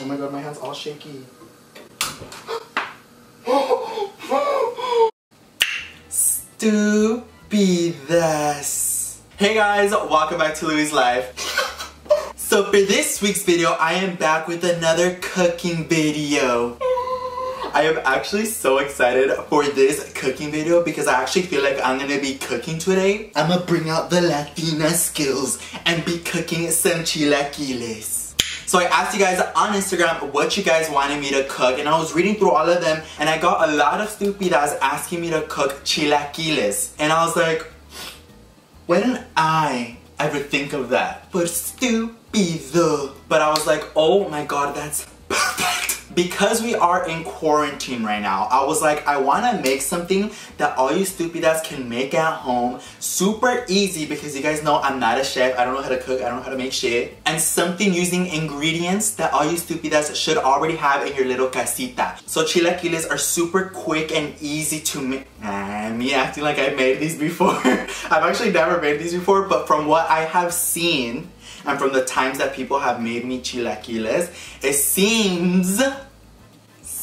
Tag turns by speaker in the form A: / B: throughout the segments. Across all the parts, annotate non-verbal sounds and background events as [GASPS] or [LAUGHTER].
A: Oh my god, my hand's all shaky. Stupidas. Hey guys, welcome back to Louie's Life. so for this week's video, I am back with another cooking video. I am actually so excited for this cooking video because I actually feel like I'm gonna be cooking today. I'm gonna bring out the Latina skills and be cooking some chilaquiles. So I asked you guys on Instagram what you guys wanted me to cook and I was reading through all of them and I got a lot of stupidas asking me to cook chilaquiles. And I was like, why didn't I ever think of that? But stupido. But I was like, oh my god, that's because we are in quarantine right now, I was like, I want to make something that all you stupidas can make at home. Super easy because you guys know I'm not a chef. I don't know how to cook. I don't know how to make shit. And something using ingredients that all you stupidas should already have in your little casita. So chilaquiles are super quick and easy to make. Nah, me acting like I made these before. [LAUGHS] I've actually never made these before, but from what I have seen, and from the times that people have made me chilaquiles, it seems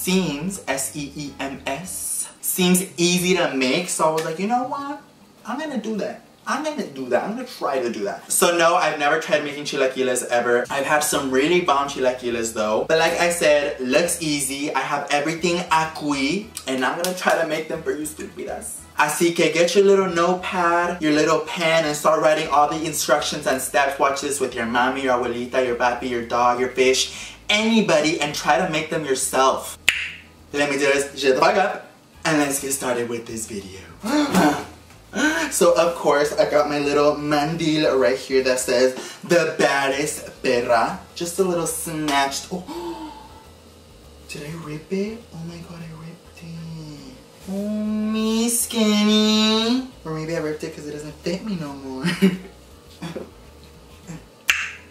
A: seems, S-E-E-M-S, seems easy to make. So I was like, you know what? I'm gonna do that. I'm gonna do that. I'm gonna try to do that. So no, I've never tried making chilaquiles ever. I've had some really bomb chilaquiles though. But like I said, looks easy. I have everything aquí. And I'm gonna try to make them for you stupidas. Así que get your little notepad, your little pen, and start writing all the instructions and steps. Watch this with your mommy, your abuelita, your papi, your dog, your fish, anybody, and try to make them yourself let me just shut the fuck up and let's get started with this video. [GASPS] so of course I got my little mandil right here that says the baddest perra. Just a little snatched. Oh, [GASPS] did I rip it? Oh my god, I ripped it. Oh, me skinny. Or maybe I ripped it because it doesn't fit me no more. [LAUGHS]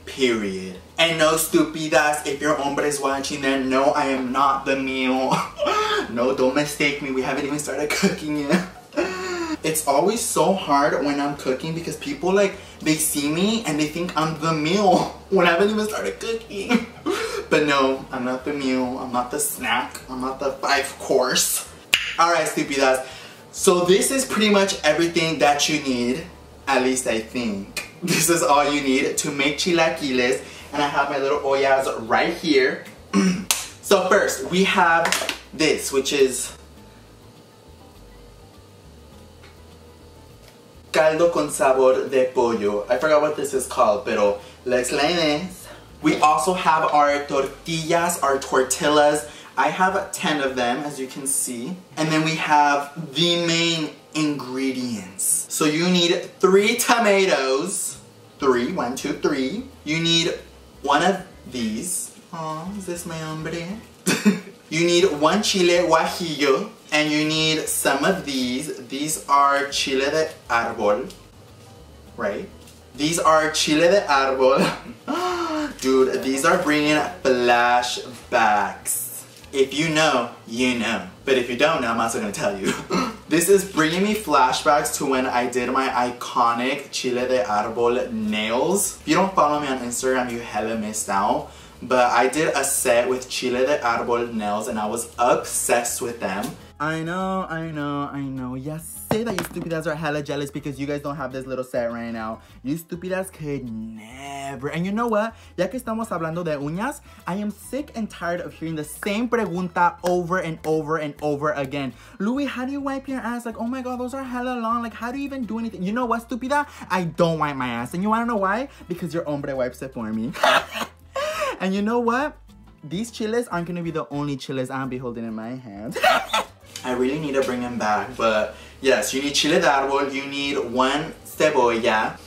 A: Period. And no stupidas, if your hombre is watching then no, I am not the meal. [LAUGHS] no, don't mistake me, we haven't even started cooking yet. [LAUGHS] it's always so hard when I'm cooking because people like, they see me and they think I'm the meal [LAUGHS] when I haven't even started cooking. but no, I'm not the meal, I'm not the snack, I'm not the five course. Alright, stupidas. So this is pretty much everything that you need, at least I think. This is all you need to make chilaquiles. And I have my little ollas right here. [CLEARS THROAT] so first, we have this, which is caldo con sabor de pollo. I forgot what this is called, pero let's learn this. We also have our tortillas, our tortillas. I have 10 of them, as you can see. And then we have the main ingredients. So you need three tomatoes. Three, one, two, three. You need one of these. Oh, is this my hombre? [LAUGHS] you need one chile guajillo. And you need some of these. These are chile de árbol. Right? These are chile de árbol. [GASPS] Dude, these are bringing flashbacks. If you know, you know. But if you don't know, I'm also gonna tell you. [LAUGHS] this is bringing me flashbacks to when I did my iconic Chile de Arbol nails. If you don't follow me on Instagram, you hella missed out. But I did a set with Chile de Arbol nails and I was obsessed with them. I know, I know, I know. Yes, say that you stupidas are hella jealous because you guys don't have this little set right now. You stupidas could never. And you know what? Ya que estamos hablando de uñas, I am sick and tired of hearing the same pregunta over and over and over again. Louie, how do you wipe your ass? Like, oh my god, those are hella long. Like, how do you even do anything? You know what, stupida? I don't wipe my ass. And you wanna know why? Because your hombre wipes it for me. [LAUGHS] and you know what? These chiles aren't gonna be the only chiles I'll be holding in my hand. [LAUGHS] I really need to bring them back, but yes, you need chile de árbol, you need one cebolla.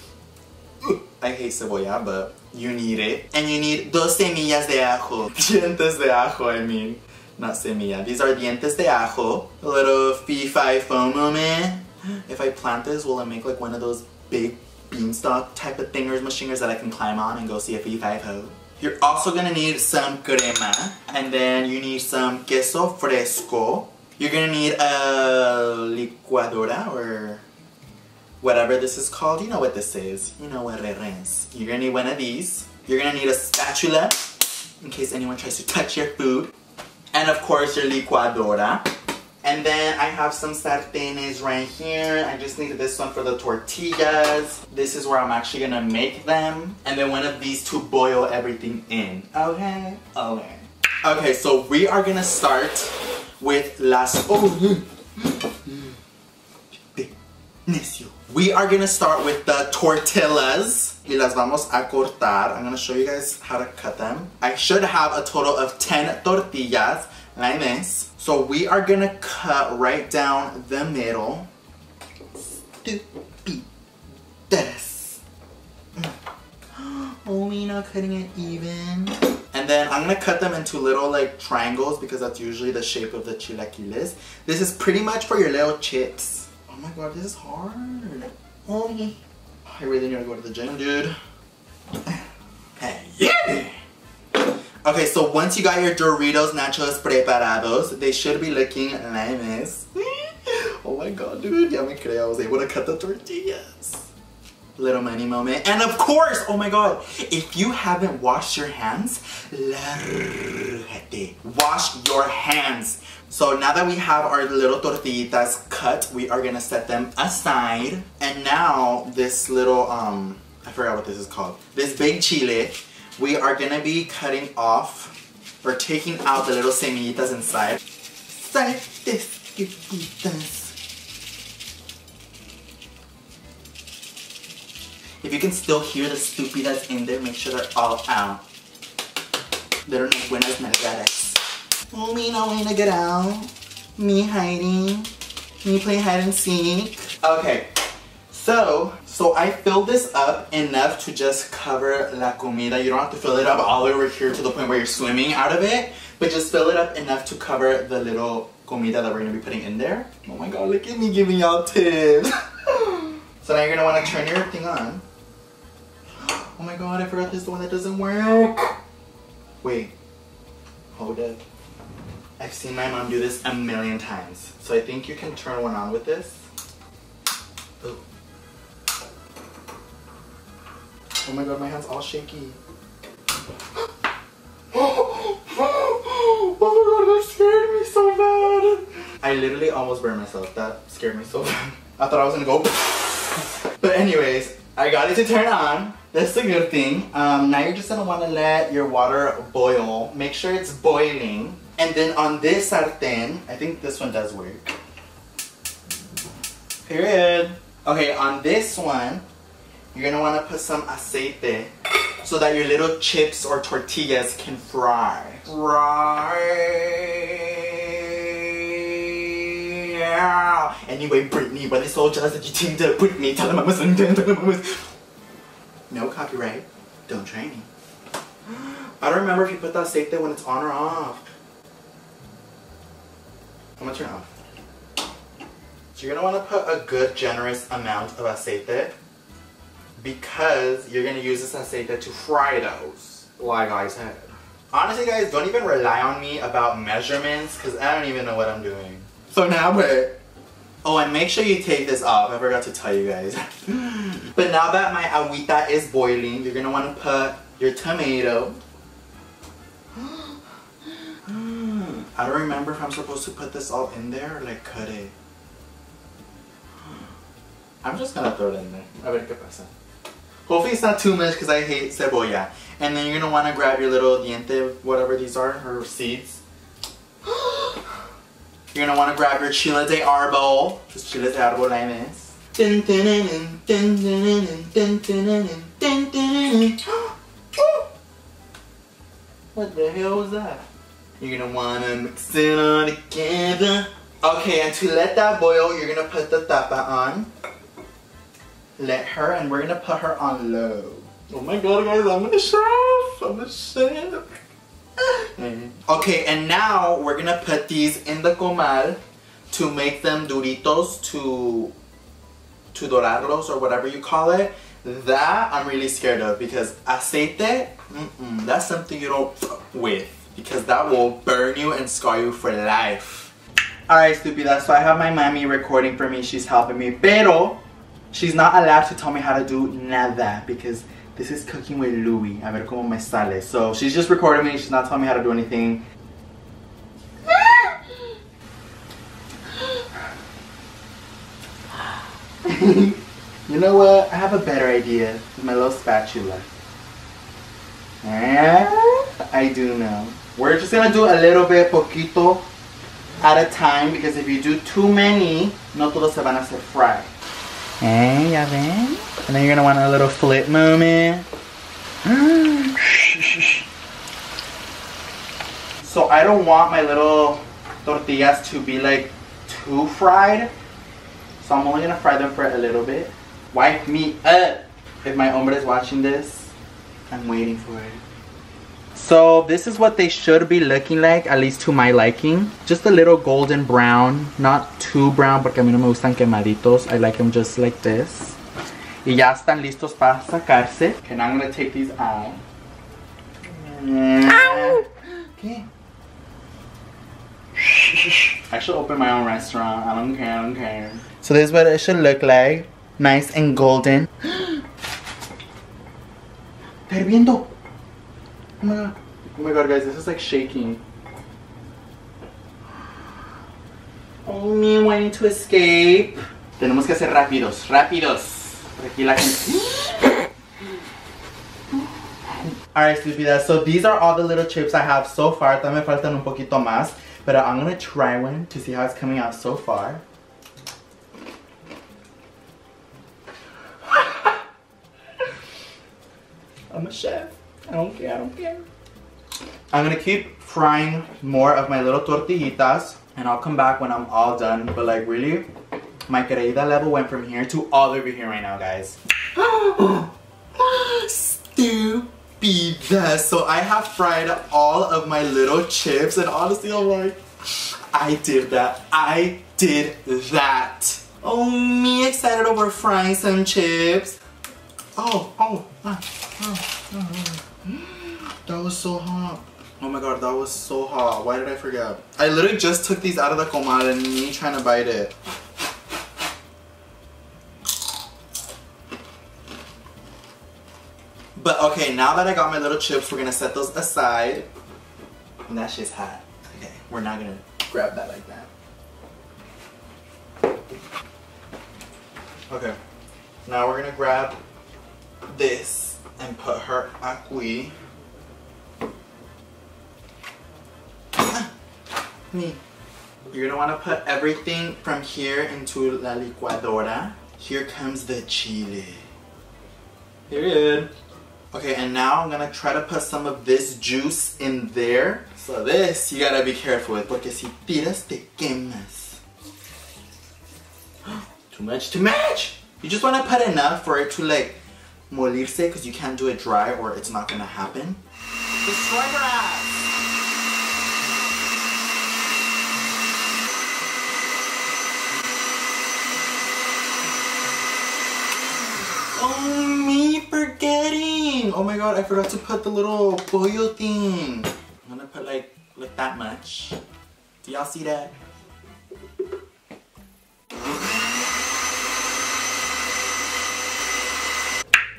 A: I hate cebolla, but you need it. And you need dos semillas de ajo. [LAUGHS] Dientes de ajo, I mean. Not semilla. These are dientes de ajo. A little fee-fi foam moment. If I plant this, will it make like one of those big beanstalk type of thingers, machiners that I can climb on and go see a fee-fi ho? You're also gonna need some crema. And then you need some queso fresco. You're gonna need a licuadora or whatever this is called. You know what this is. You know what it is. You're gonna need one of these. You're gonna need a spatula. in case anyone tries to touch your food. And of course your licuadora. And then I have some sartenes right here. I just need this one for the tortillas. This is where I'm actually gonna make them. And then one of these to boil everything in. Okay? Okay. Okay, so we are gonna start with las... Oh, we are gonna start with the tortillas y las vamos a cortar. I'm gonna show you guys how to cut them. I should have a total of 10 tortillas like this. So we are gonna cut right down the middle. Stupides. Mm. [GASPS] Oh, we not cutting it even. And then I'm gonna cut them into little like triangles because that's usually the shape of the chilaquiles. This is pretty much for your little chips. Oh my god, this is hard. Oh, I really need to go to the gym, dude. Hey, yeah! Okay, so once you got your Doritos Nachos preparados, they should be looking like this. [LAUGHS] oh my god, dude, ya me creo, I was able to cut the tortillas. Little money moment. And of course, oh my god, if you haven't washed your hands, wash your hands. So now that we have our little tortillitas cut, we are gonna set them aside. And now this little, um, I forgot what this is called. This big chile, we are gonna be cutting off or taking out the little semillitas inside. If you can still hear the stupidas in there, make sure they're all out. They're unas buenas nalgadas. Me not wanting to get out. Me hiding. Me play hide and seek. Okay, so, so I filled this up enough to just cover la comida. You don't have to fill it up all the way over here to the point where you're swimming out of it, but just fill it up enough to cover the little comida that we're gonna be putting in there. Oh my god, look at me giving y'all tips. [LAUGHS] so now you're gonna wanna turn your thing on. Oh my god, I forgot this one that doesn't work. Wait, hold up. I've seen my mom do this a million times. So I think you can turn one on with this. Oh. Oh my god, my hand's all shaky. [GASPS] oh my god, that scared me so bad. I literally almost burned myself. That scared me so [LAUGHS] bad. I thought I was gonna go. [LAUGHS] but anyways, I got it to turn on. That's a good thing. Um, now you're just gonna wanna let your water boil. Make sure it's boiling. And then on this sartén, I think this one does work. Period. Okay, on this one, you're gonna wanna put some aceite so that your little chips or tortillas can fry. Fry. Yeah. Anyway, Brittany, but it's all just that you teamed up with me. Tell them i'm was No copyright. Don't try me. [GASPS] I don't remember if you put the aceite when it's on or off. I'm gonna turn it off. So you're gonna wanna put a good generous amount of aceite because you're gonna use this aceite to fry those, like I said. Honestly guys, don't even rely on me about measurements because I don't even know what I'm doing. So now what? Oh, and make sure you take this off. I forgot to tell you guys. [LAUGHS] but now that my agüita is boiling, you're gonna wanna put your tomato. [GASPS] I don't remember if I'm supposed to put this all in there or like cut it. [GASPS] I'm just gonna throw it in there. A ver qué pasa. Hopefully it's not too much because I hate cebolla. And then you're want to grab your little diente, whatever these are, or seeds. You're want to grab your chile de arbol. Just chile de arbol like this. What the hell was that? You're gonna wanna mix it all together. Okay, and to let that boil, you're gonna put the tapa on let her and we're gonna put her on low. Oh my god guys, I'm gonna chef! I'm gonna chef! Okay, and now we're gonna put these in the comal to make them duritos to to dorarlos or whatever you call it. That I'm really scared of because aceite, mm -mm, that's something you don't with because that will burn you and scar you for life. Alright, stupida, so I have my mommy recording for me. She's helping me. Pero, She's not allowed to tell me how to do nada because This is cooking with Louie. A ver cómo me sale. So she's just recording me. She's not telling me how to do anything. [LAUGHS] you know what? I have a better idea with my little spatula. Eh? I do know. We're just gonna do a little bit, poquito, at a time because if you do too many, no todos se van a hacer fry. Eh, ya ven? And then you're gonna want a little flip moment. [GASPS] so I don't want my little tortillas to be like too fried. So I'm only gonna fry them for a little bit. Wipe me up. If my hombre is watching this, I'm waiting for it. So this is what they should be looking like, at least to my liking. Just a little golden brown, not too brown porque a mí no me gustan quemaditos. I like them just like this. Y ya están listos para sacarse. And I'm gonna take these out. Okay. I should open my own restaurant. I don't care, I don't care. So this is what it should look like. Nice and golden. [GASPS] God. Oh my god, guys, this is like shaking. Oh, me wanting to escape. Tenemos que ser rápidos, rápidos. Por aquí la gente. Alright, stupidas. So these are all the little chips I have so far. Me faltan un poquito más. But I'm gonna try one to see how it's coming out so far. [LAUGHS] I'm a chef. I don't care, I don't care. I'm gonna keep frying more of my little tortillitas and I'll come back when I'm all done. But like really, my querida level went from here to all over here right now, guys. [GASPS] Stupida. So I have fried all of my little chips and honestly I'm like, I did that. I did that. Oh, me excited over frying some chips. Oh, oh, oh, oh. That was so hot. Oh my god, that was so hot. Why did I forget? I literally just took these out of the comal and me trying to bite it. But okay, now that I got my little chips, we're gonna set those aside. And that shit's hot. Okay, we're not gonna grab that like that. Okay, now we're gonna grab this and put her aquí. [COUGHS] Me. You're gonna wanna put everything from here into la licuadora. Here comes the chile. Period. Okay, and now I'm gonna try to put some of this juice in there. So this, you gotta be careful with, porque si tiras te quemas. [GASPS] too much, too much! You just wanna put enough for it to like molirse, because you can't do it dry or it's not gonna happen. Destroy her ass! Oh, me forgetting. Oh my god, I forgot to put the little pollo thing. I'm gonna put like, like that much. Do y'all see that?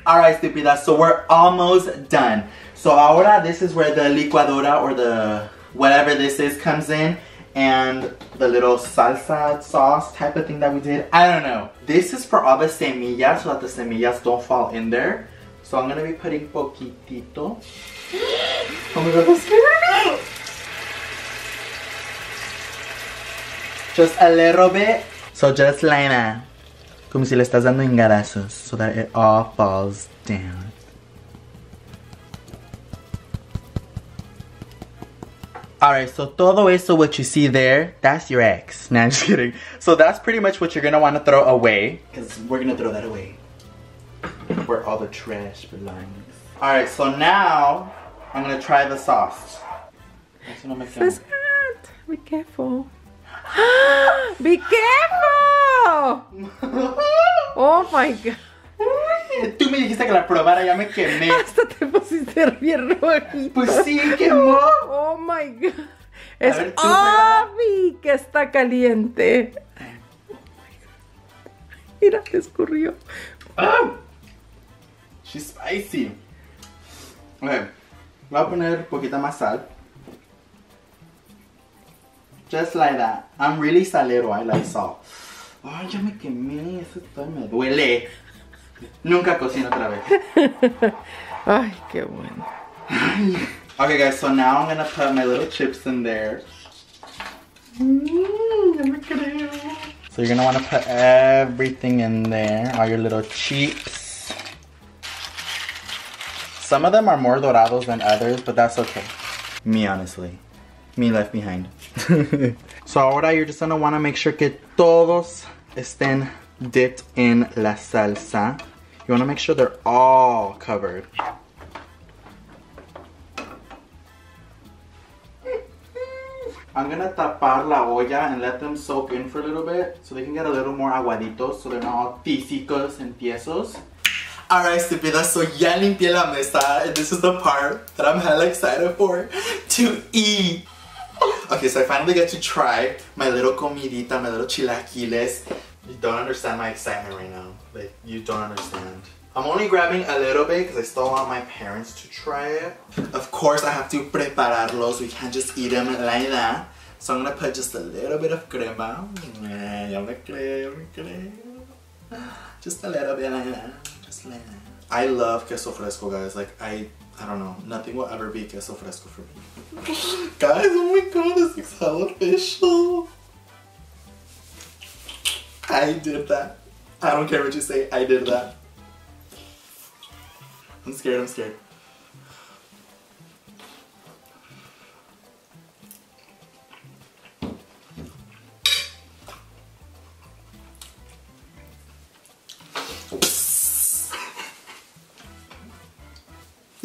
A: Alright, stupidas, so we're almost done. So ahora this is where the licuadora or the whatever this is comes in and the little salsa sauce type of thing that we did. I don't know. This is for all the semillas so that the semillas don't fall in there. So I'm gonna be putting poquitito. [GASPS] Oh my god, that's scary Just a little bit. So just like that. Como si le estás dando engarazos so that it all falls down. Alright, so todo eso what you see there, that's your ex. [LAUGHS] Nah, I'm just kidding. So that's pretty much what you're gonna want to throw away. Because we're gonna throw that away. Where all the trash belongs. Alright, so now I'm gonna try the sauce.
B: That's hot. Be careful. Be careful! oh my god.
A: Tú me dijiste que la probara, ya me quemé.
B: Hasta te pusiste bien rojito.
A: Pues sí, quemó.
B: Oh my god. Es obvio que está caliente. Mira, te escurrió.
A: Oh. She's spicy. Okay. Voy a poner poquita más sal. Just like that. I'm really salero. I like salt. Ay, ya me quemé. Eso todo me duele. Nunca cocino otra vez. [LAUGHS]
B: Ay, qué bueno.
A: Okay, guys. So now I'm gonna put my little chips in there. Mm, creo. So you're gonna wanna put everything in there. All your little chips. Some of them are more dorados than others, but that's okay. Me, honestly. Me left behind. So ahora you're just gonna wanna make sure que todos estén dipped in la salsa. You wanna make sure they're all covered. I'm gonna tapar la olla and let them soak in for a little bit so they can get a little more aguaditos so they're not all tísicos and tiesos. Alright, stupida, so ya limpié la mesa and this is the part that I'm hella excited for to eat. Okay, so I finally get to try my little comidita, my little chilaquiles. You don't understand my excitement right now. Like, you don't understand. I'm only grabbing a little bit because I still want my parents to try it. Of course, I have to prepararlos. We can't just eat them like that. So I'm gonna put just a little bit of crema. Just a little bit like that. Just like that. I love queso fresco, guys. Like, I, I don't know. Nothing will ever be queso fresco for me. [LAUGHS] guys, oh my god, this is hella official. I did that. I don't care what you say, I did that. I'm scared, I'm scared.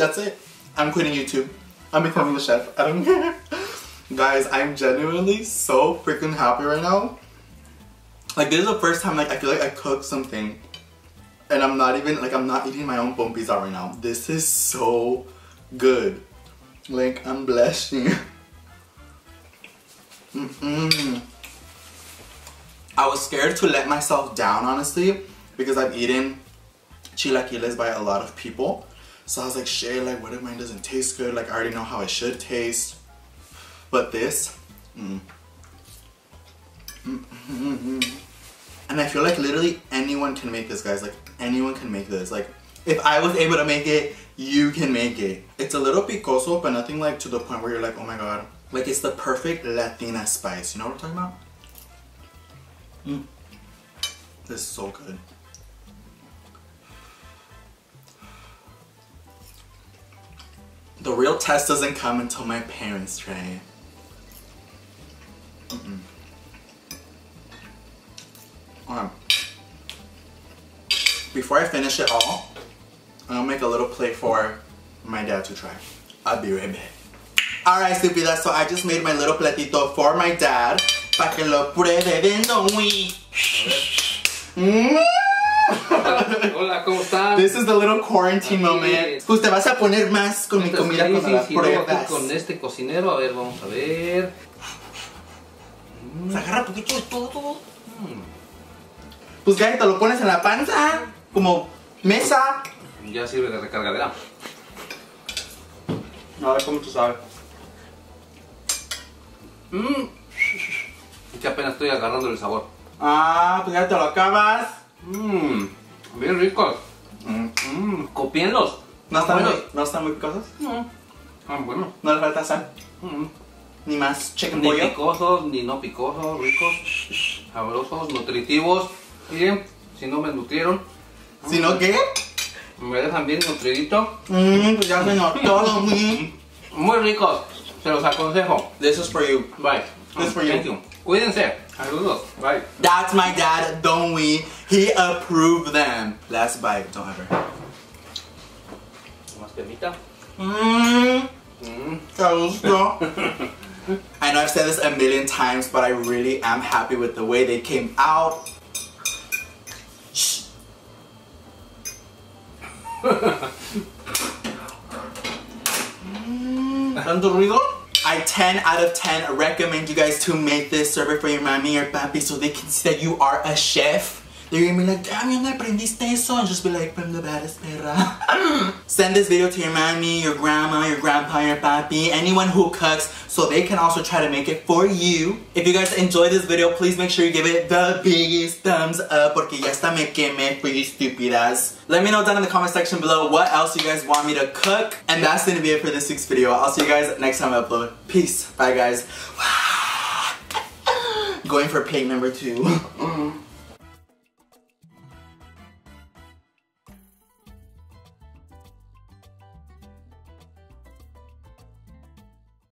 A: That's it. I'm quitting YouTube. I'm becoming the chef. I don't care. [LAUGHS] Guys, I'm genuinely so freaking happy right now. Like this is the first time like I feel like I cooked something and I'm not even like I'm not eating my own bumpis pizza right now. This is so good. Like I'm blushing. [LAUGHS] mm -mm. I was scared to let myself down honestly because I've eaten chilaquiles by a lot of people. So I was like, shit, like what if mine doesn't taste good? Like I already know how it should taste. But this, mm. And I feel like literally anyone can make this, guys. Like anyone can make this. Like if I was able to make it, you can make it. It's a little picoso, but nothing like to the point where you're like, oh my god. Like it's the perfect Latina spice. You know what I'm talking about? Mm. This is so good. The real test doesn't come until my parents try it. Mm -mm. Um, before I finish it all, I'm gonna make a little plate for my dad to try. I'll be right back. Alright, stupida, so I just made my little platito for my dad. Pa que lo pruebe viendo [LAUGHS] mm. [LAUGHS]
C: Hola, ¿cómo estás?
A: This is the little quarantine
C: Aquí.
A: moment. Pues te vas a poner más con mi comida cuando la pruebas.
C: con este cocinero, a ver, vamos a ver.
A: Se agarra poquito de todo. Pues ya te lo pones en la panza, como mesa.
C: Ya sirve de recargadera.
A: A ver cómo tú sabes.
C: Mm. Que apenas estoy agarrando el sabor.
A: Ah, pues ya te lo acabas.
C: Mmm, bien ricos.
A: Mm.
C: Mmm, copienlos.
A: ¿No están,
C: buenos.
A: muy, ¿No están muy picosos?
C: Mm. Ah, bueno.
A: ¿No le falta sal?
C: Mm.
A: Ni más chicken
C: Ni
A: pollo.
C: picosos, ni no picosos, ricos, sabrosos, nutritivos. Y si no me nutrieron,
A: Si no, ¿qué?
C: me dejan bien nutridito.
A: Mmm, pues ya se notó. [LAUGHS] mm.
C: Muy ricos, se los aconsejo.
A: This is for you.
C: Bye.
A: This for you.
C: Thank you. Cuídense. Saludos. right?
A: That's my dad, don't we? He approved them. Last bite, don't ever.
C: Más cremita.
A: Mmm,
C: Mm.
A: I know I've said this a million times, but I really am happy with the way they came out. Shh. [LAUGHS] Mm, ¿Tanto ruido? I 10 out of 10 recommend you guys to make this, serve it for your mommy or papi so they can see that you are a chef. They're gonna be like, damn, never aprendiste eso? And just be like, from the baddest perra. [LAUGHS] Send this video to your mommy, your grandma, your grandpa, your papi, anyone who cooks, so they can also try to make it for you. If you guys enjoyed this video, please make sure you give it the biggest thumbs up, porque ya está me quemé you stupidas. Let me know down in the comment section below what else you guys want me to cook. And that's gonna be it for this week's video. I'll see you guys next time I upload. Peace. Bye, guys. [LAUGHS] Going for plate number two. [LAUGHS]